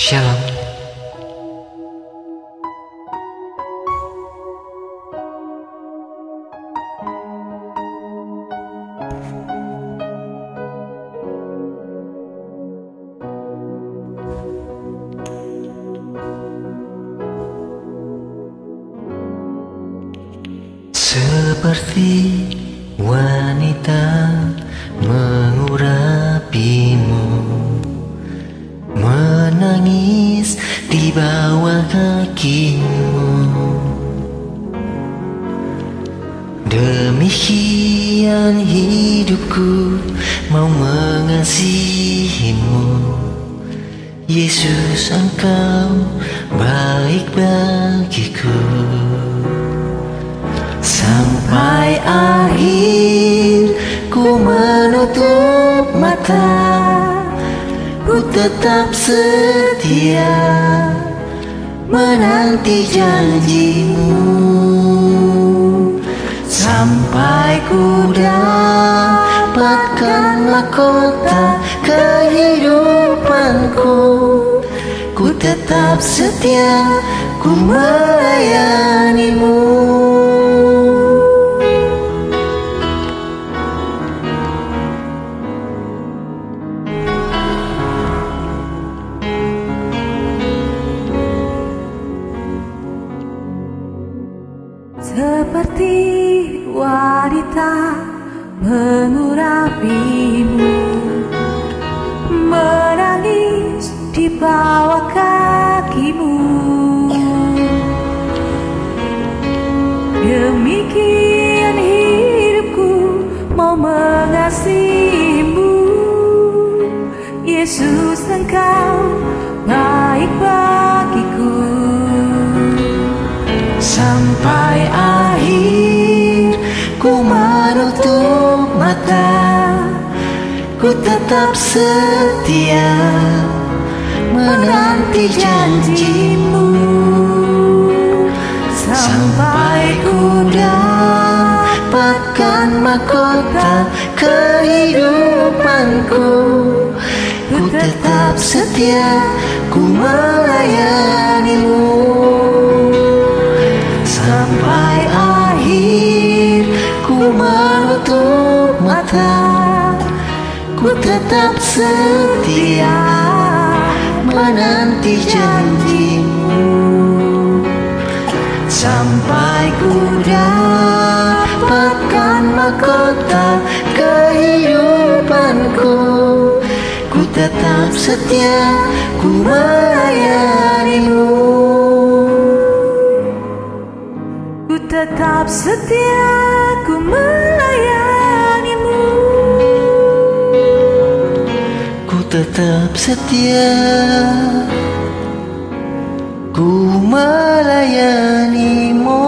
Shalom. Seperti wanita bawah kakimu. Demikian hidupku mau mengasihimu. Yesus engkau baik bagiku. Sampai akhir ku menutup mata tetap setia menanti janjimu. Sampai ku dapatkan mahkota kehidupanku. Ku tetap setia, ku melayanimu mengurapimu. Menangis di bawah kakimu. Demikian hidupku mau mengasihimu. Yesus engkau baik bagiku. Sampai akhir Ku tetap setia menanti janjimu. Sampai ku dapatkan mahkota kehidupanku. Ku tetap setia, ku melayanimu. Sampai akhir ku menutup mata Ku tetap setia menanti janjimu. Sampai ku dapatkan mahkota kehidupanku. Ku tetap setia, ku melayanimu. Ku tetap setia, ku melayanimu tetap setia. Ku melayanimu